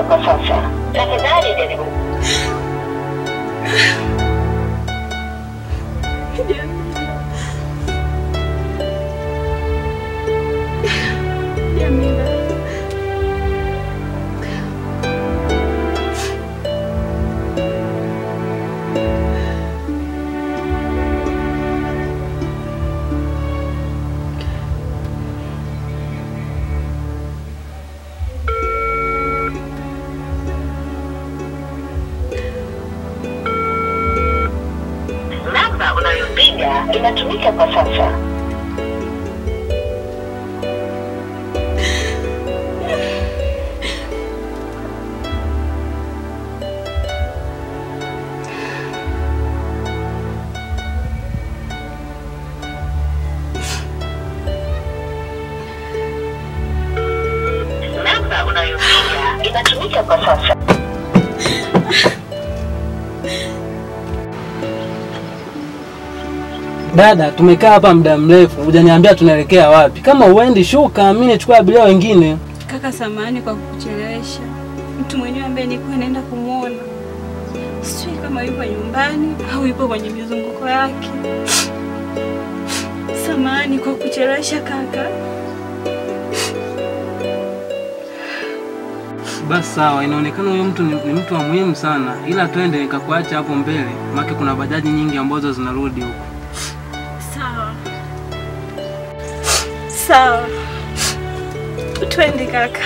unayopiga inatumika kwa sasa. Tafadhali jaribu. Jamila. Inatumika kwa sasa. Inatumika kwa sasa. Dada, tumekaa hapa muda mrefu, hujaniambia tunaelekea wapi. Kama uendi shuka, mimi nichukue abiria wengine. Kaka, samahani kwa kukuchelewesha. Mtu mwenyewe ambaye nilikuwa naenda kumwona, sijui kama yupo nyumbani au yupo kwenye mizunguko yake. Samahani kwa kukuchelewesha kaka. Basi sawa, inaonekana huyo mtu ni, ni mtu wa muhimu sana, ila twende nikakuacha hapo mbele, maana kuna bajaji nyingi ambazo zinarudi huko. Sawa, twende kaka.